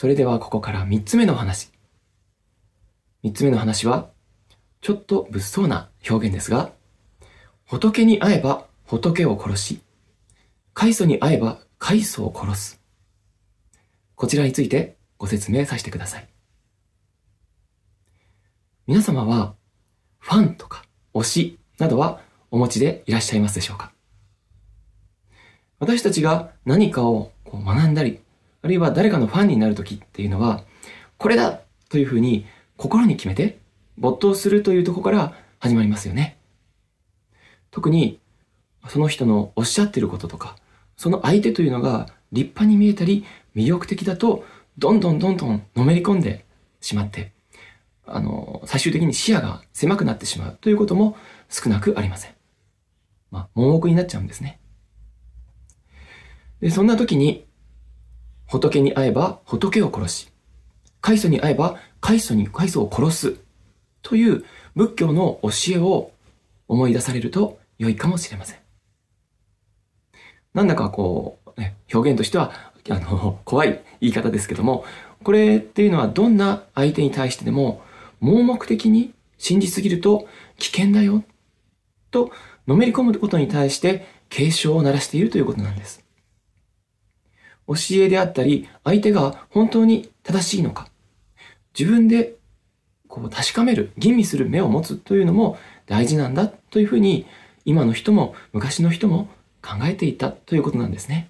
それではここから三つ目の話。三つ目の話は、ちょっと物騒な表現ですが、仏に会えば仏を殺し、海祖に会えば海祖を殺す。こちらについてご説明させてください。皆様は、ファンとか推しなどはお持ちでいらっしゃいますでしょうか？私たちが何かをこう学んだり、あるいは誰かのファンになるときっていうのは、これだというふうに心に決めて没頭するというとこから始まりますよね。特にその人のおっしゃってることとか、その相手というのが立派に見えたり魅力的だと、どんどんどんどんのめり込んでしまって、あの、最終的に視野が狭くなってしまうということも少なくありません。まあ、盲目になっちゃうんですね。で、そんな時に、仏に会えば仏を殺し、海祖に会えば海祖に海祖を殺すという仏教の教えを思い出されると良いかもしれません。なんだかこう、ね、表現としては、あの、怖い言い方ですけども、これっていうのはどんな相手に対してでも、盲目的に信じすぎると危険だよ、と、のめり込むことに対して警鐘を鳴らしているということなんです。教えであったり、相手が本当に正しいのか、自分でこう確かめる、吟味する目を持つというのも大事なんだというふうに、今の人も昔の人も考えていたということなんですね。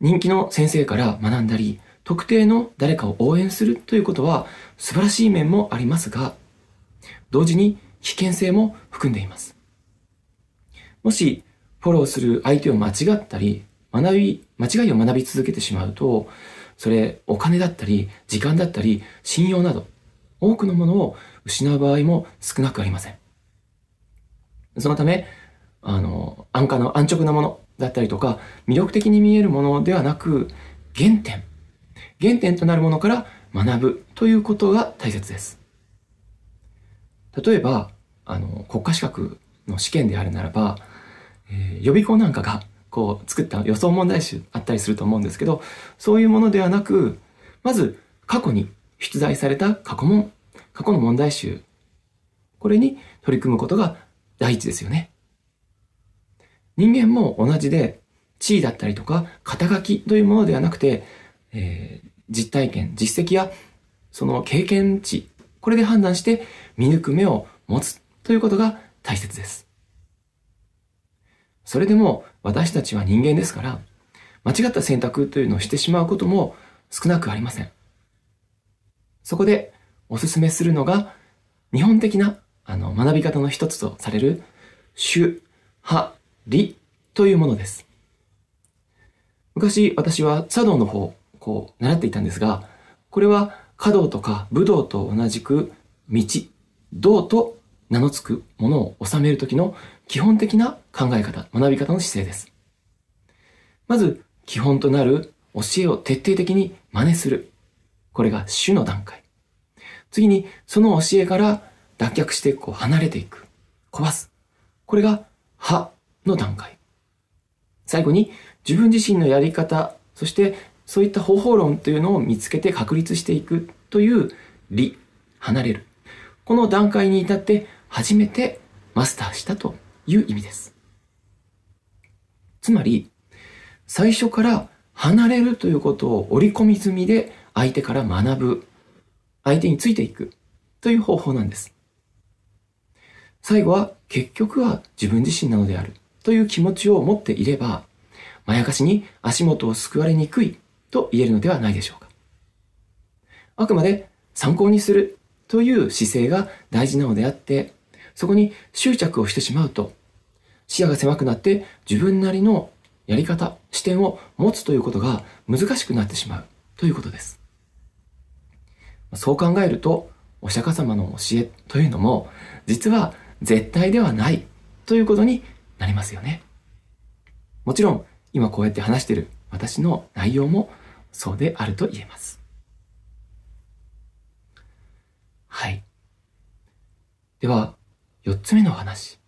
人気の先生から学んだり、特定の誰かを応援するということは素晴らしい面もありますが、同時に危険性も含んでいます。もし、フォローする相手を間違ったり、学び、間違いを学び続けてしまうと、それ、お金だったり、時間だったり、信用など、多くのものを失う場合も少なくありません。そのため、あの、安価の安直なものだったりとか、魅力的に見えるものではなく、原点。原点となるものから学ぶということが大切です。例えば、あの、国家資格の試験であるならば、えー、予備校なんかが、こう、作った予想問題集あったりすると思うんですけど、そういうものではなく、まず、過去に出題された過去問、過去の問題集、これに取り組むことが第一ですよね。人間も同じで、地位だったりとか、肩書きというものではなくて、えー、実体験、実績や、その経験値、これで判断して見抜く目を持つということが大切です。それでも私たちは人間ですから、間違った選択というのをしてしまうことも少なくありません。そこでお勧めするのが、日本的なあの学び方の一つとされる、主、派、理というものです。昔私は茶道の方、こう習っていたんですが、これは華道とか武道と同じく道、道と名の付くものを収めるときの基本的な考え方、学び方の姿勢です。まず、基本となる教えを徹底的に真似する。これが主の段階。次に、その教えから脱却してこう離れていく。壊す。これが、派の段階。最後に自分自身のやり方、そしてそういった方法論というのを見つけて確立していくという理、離れる。この段階に至って初めてマスターしたという意味です。つまり、最初から離れるということを織り込み済みで相手から学ぶ、相手についていくという方法なんです。最後は結局は自分自身なのである。という気持ちを持っていれば、まやかしに足元を救われにくいと言えるのではないでしょうか。あくまで参考にするという姿勢が大事なのであって、そこに執着をしてしまうと、視野が狭くなって自分なりのやり方、視点を持つということが難しくなってしまうということです。そう考えると、お釈迦様の教えというのも、実は絶対ではないということになりますよね。もちろん、今こうやって話している私の内容もそうであると言えます。はい。では、四つ目の話。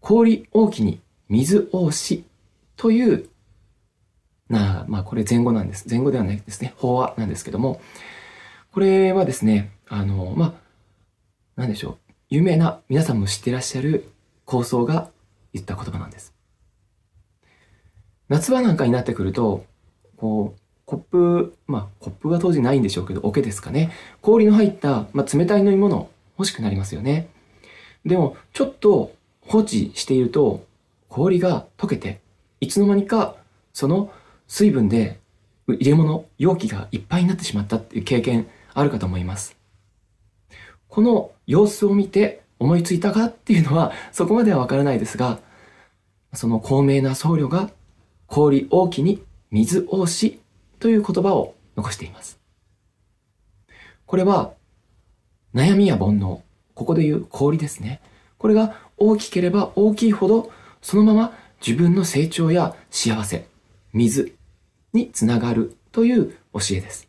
氷大きに水大しというなあ、まあこれ前後なんです。前後ではないですね。法話なんですけども、これはですね、あの、まあ、なんでしょう。有名な皆さんも知ってらっしゃる構想が言った言葉なんです。夏場なんかになってくると、こう、コップ、まあ、コップが当時ないんでしょうけど、桶ですかね。氷の入った、まあ、冷たい飲み物欲しくなりますよね。でも、ちょっと放置していると、氷が溶けて、いつの間にか、その水分で入れ物、容器がいっぱいになってしまったっていう経験あるかと思います。この様子を見て思いついたかっていうのはそこまではわからないですが、その高名な僧侶が氷大きに水多しという言葉を残しています。これは悩みや煩悩、ここで言う氷ですね。これが大きければ大きいほどそのまま自分の成長や幸せ、水につながるという教えです。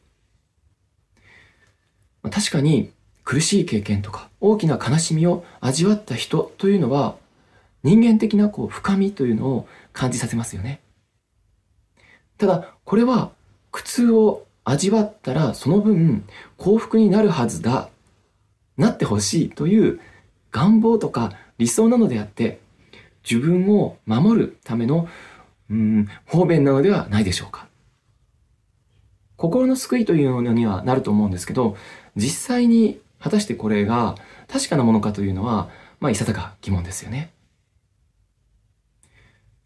確かに苦しい経験とか大きな悲しみを味わった人というのは人間的なこう深みというのを感じさせますよね。ただこれは苦痛を味わったらその分幸福になるはずだ、なってほしいという願望とか理想なのであって自分を守るためのうん方便なのではないでしょうか。心の救いというのにはなると思うんですけど、実際に果たしてこれが確かなものかというのは、まあ、いささか疑問ですよね。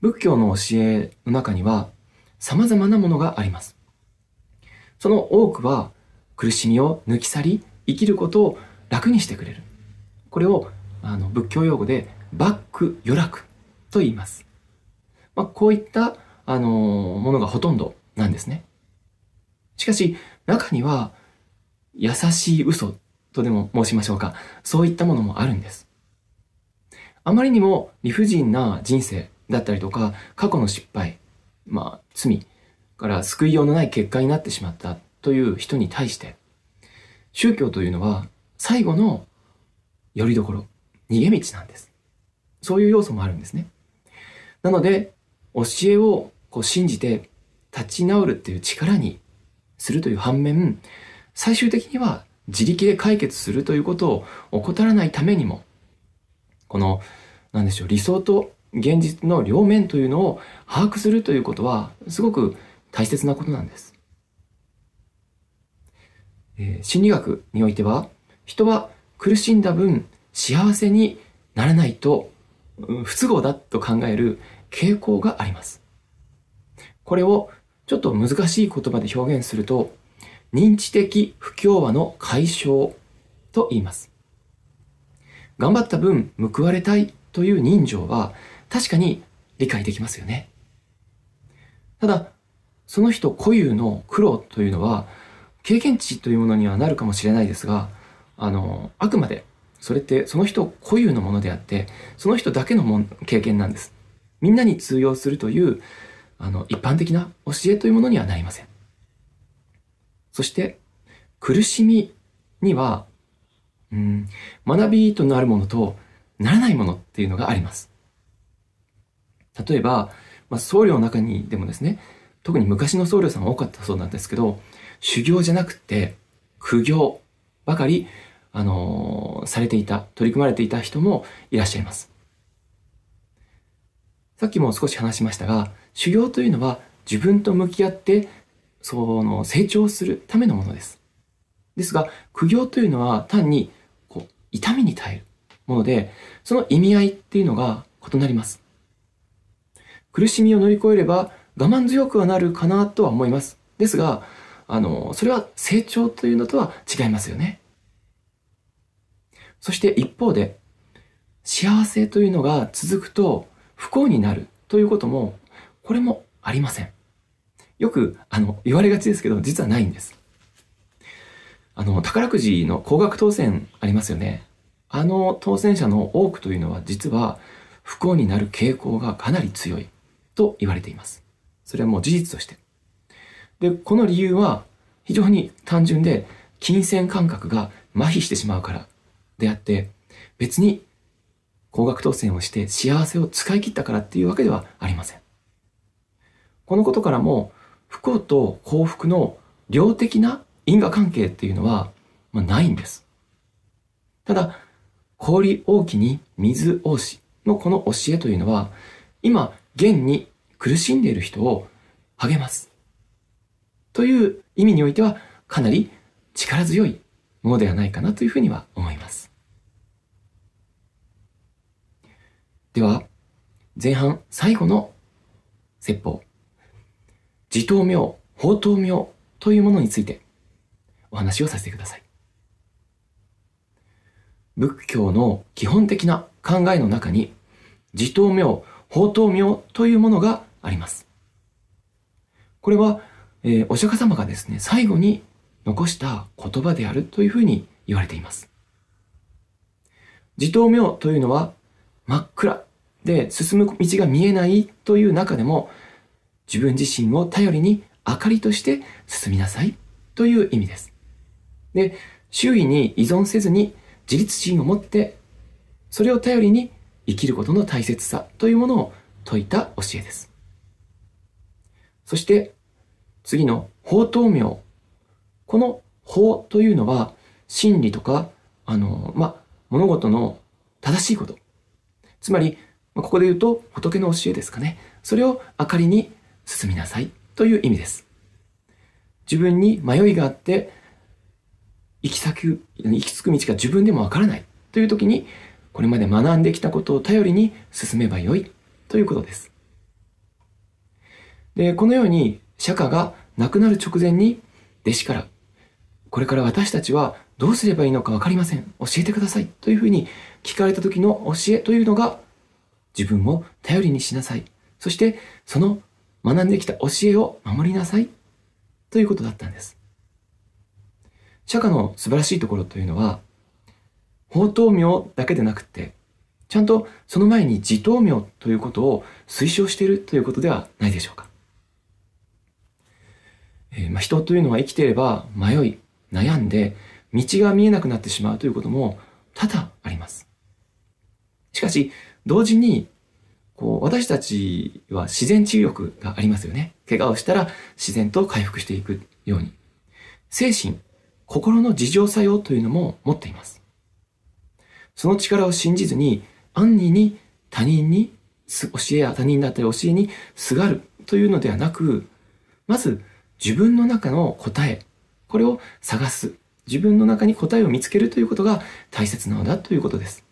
仏教の教えの中には様々なものがあります。その多くは苦しみを抜き去り、生きることを楽にしてくれる。これをあの仏教用語でバック余楽と言います。まあ、こういった、あのものがほとんどなんですね。しかし、中には、優しい嘘とでも申しましょうか。そういったものもあるんです。あまりにも理不尽な人生だったりとか、過去の失敗、まあ、罪から救いようのない結果になってしまったという人に対して、宗教というのは最後の拠り所、逃げ道なんです。そういう要素もあるんですね。なので、教えをこう信じて立ち直るっていう力にするという反面、最終的には自力で解決するということを怠らないためにも、この、なんでしょう、理想と現実の両面というのを把握するということは、すごく大切なことなんです。えー、心理学においては、人は苦しんだ分幸せにならないと不都合だと考える傾向があります。これをちょっと難しい言葉で表現すると、認知的不協和の解消と言います。頑張った分報われたいという人情は確かに理解できますよね。ただ、その人固有の苦労というのは経験値というものにはなるかもしれないですが、あの、あくまでそれってその人固有のものであって、その人だけのも経験なんです。みんなに通用するというあの一般的な教えというものにはなりません。そして苦しみには、うん、学びとなるものとならないものっていうのがあります。例えば、まあ、僧侶の中にでもですね、特に昔の僧侶さん多かったそうなんですけど、修行じゃなくて苦行ばかり、あの、されていた、取り組まれていた人もいらっしゃいます。さっきも少し話しましたが、修行というのは自分と向き合ってその成長するためのものです。ですが、苦行というのは単にこう痛みに耐えるもので、その意味合いっていうのが異なります。苦しみを乗り越えれば我慢強くはなるかなとは思います。ですが、あの、それは成長というのとは違いますよね。そして一方で、幸せというのが続くと不幸になるということも、これもありません。よく、あの、言われがちですけど、実はないんです。あの、宝くじの高額当選ありますよね。あの当選者の多くというのは実は不幸になる傾向がかなり強いと言われています。それはもう事実として。で、この理由は非常に単純で金銭感覚が麻痺してしまうからであって、別に高額当選をして幸せを使い切ったからっていうわけではありません。このことからも、不幸と幸福の量的な因果関係っていうのは、まあ、ないんです。ただ、氷大きに水大しのこの教えというのは、今、現に苦しんでいる人を励ます。という意味においては、かなり力強いものではないかなというふうには思います。では、前半最後の説法。自頭明、法頭明というものについてお話をさせてください。仏教の基本的な考えの中に、自頭明、法頭明というものがあります。これは、えー、お釈迦様がですね、最後に残した言葉であるというふうに言われています。自頭明というのは真っ暗で進む道が見えないという中でも自分自身を頼りに明かりとして進みなさいという意味です。で、周囲に依存せずに自立心を持ってそれを頼りに生きることの大切さというものを説いた教えです。そして次の法灯明。この法というのは真理とか、あの、ま物事の正しいこと。つまり、ここで言うと仏の教えですかね。それを明かりに進みなさいという意味です。自分に迷いがあって、行き先、行き着く道が自分でもわからないという時に、これまで学んできたことを頼りに進めばよいということです。で、このように釈迦が亡くなる直前に弟子から、これから私たちはどうすればいいのかわかりません。教えてください。というふうに聞かれた時の教えというのが、自分を頼りにしなさい。そして、その学んできた教えを守りなさい。ということだったんです。釈迦の素晴らしいところというのは、法灯明だけでなくて、ちゃんとその前に自灯明ということを推奨しているということではないでしょうか。えー、まあ、人というのは生きていれば迷い、悩んで、道が見えなくなってしまうということも多々あります。しかし、同時に、こう、私たちは自然治癒力がありますよね。怪我をしたら自然と回復していくように。精神、心の自浄作用というのも持っています。その力を信じずに、安易に他人に、教えや他人だったり教えにすがるというのではなく、まず自分の中の答え、これを探す。自分の中に答えを見つけるということが大切なのだということです。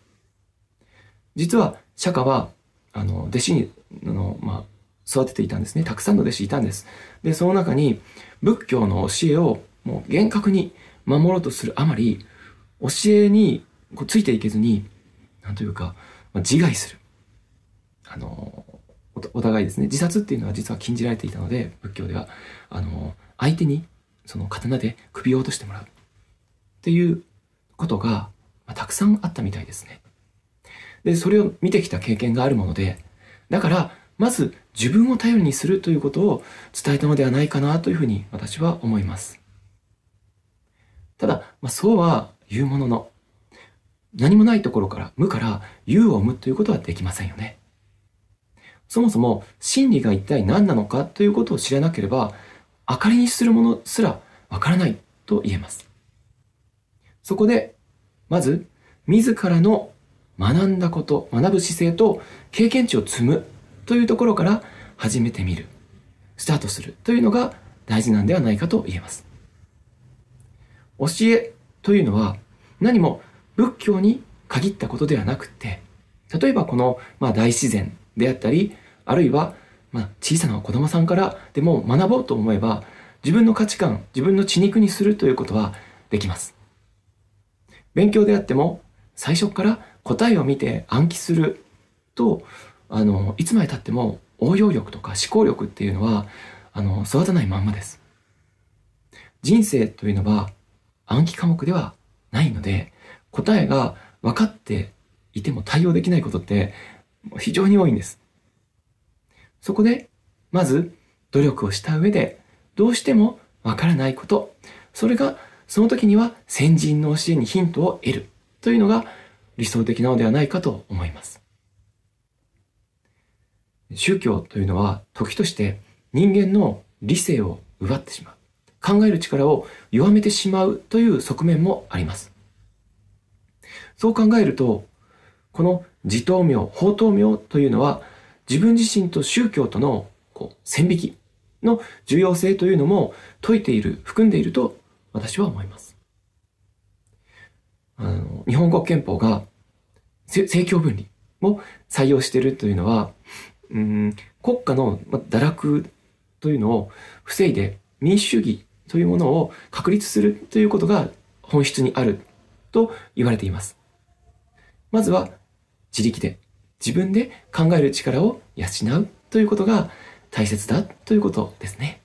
実は、釈迦は、あの、弟子に、あの、まあ、育てていたんですね。たくさんの弟子いたんです。で、その中に、仏教の教えをもう厳格に守ろうとするあまり、教えにこうついていけずに、なんというか、まあ、自害する。あの、お互いですね、自殺っていうのは実は禁じられていたので、仏教では、あの、相手にその刀で首を落としてもらう。っていうことが、まあ、たくさんあったみたいですね。で、それを見てきた経験があるもので、だから、まず自分を頼りにするということを伝えたのではないかなというふうに私は思います。ただ、まあ、そうは言うものの、何もないところから、無から有を生むということはできませんよね。そもそも真理が一体何なのかということを知らなければ、明かりにするものすらわからないと言えます。そこで、まず、自らの学んだこと、学ぶ姿勢と経験値を積むというところから始めてみる、スタートするというのが大事なんではないかと言えます。教えというのは何も仏教に限ったことではなくて、例えばこの、まあ、大自然であったり、あるいは、まあ、小さな子供さんからでも学ぼうと思えば、自分の価値観、自分の血肉にするということはできます。勉強であっても、最初から答えを見て暗記すると、あの、いつまで経っても応用力とか思考力っていうのは、あの、育たないまんまです。人生というのは暗記科目ではないので、答えが分かっていても対応できないことって非常に多いんです。そこで、まず努力をした上で、どうしてもわからないこと、それがその時には先人の教えにヒントを得るというのが理想的なのではないかと思います。宗教というのは時として人間の理性を奪ってしまう。考える力を弱めてしまうという側面もあります。そう考えると、この自頭名、法頭名というのは自分自身と宗教とのこう線引きの重要性というのも説いている、含んでいると私は思います。あの日本国憲法が政教分離を採用しているというのは、うん、国家の堕落というのを防いで民主主義というものを確立するということが本質にあると言われています。まずは自力で自分で考える力を養うということが大切だということですね。